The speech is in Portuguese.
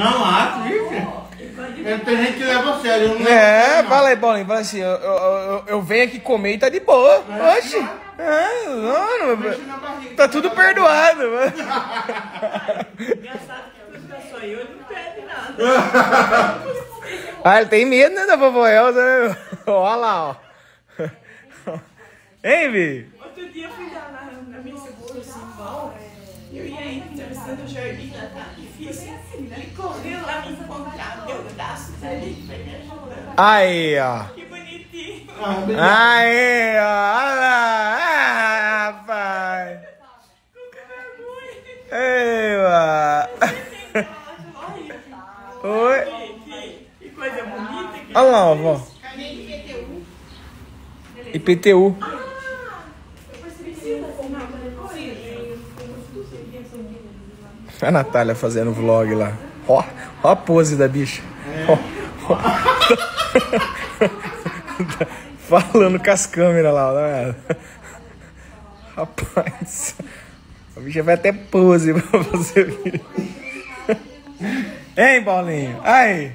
Não acho, vixe. É, Tem gente que leva a sério. eu não É, não. fala aí, Paulinho. Fala assim, eu, eu, eu, eu venho aqui comer e tá de boa. Oxi. É, mano, Mexe na barriga. tá tudo perdoado, mano. Engraçado que quando tá só eu, ele não pede nada. Ah, ele tem medo, né, da vovó Elza, né? Olha lá, ó. Hein, Vi? Outro dia eu fui lá na, na missa do Simão, eu ia aí entrevistando o Jardim lá, tá difícil. Ele correu lá me encontrar, deu um braço dele, foi me ajudando. Aí, ó. Que bonitinho. Ah. Aí, ó. Olha lá. Ah, rapaz. Com vergonha. Ei, mano. Oi. Que, que coisa bonita. Que Olha lá, ó, vó. IPTU. A Natália fazendo vlog lá. Ó, ó a pose da bicha. Ó, ó. Falando com as câmeras lá, vendo? Rapaz, a bicha vai até pose pra fazer vídeo. Hein, Paulinho? Aí.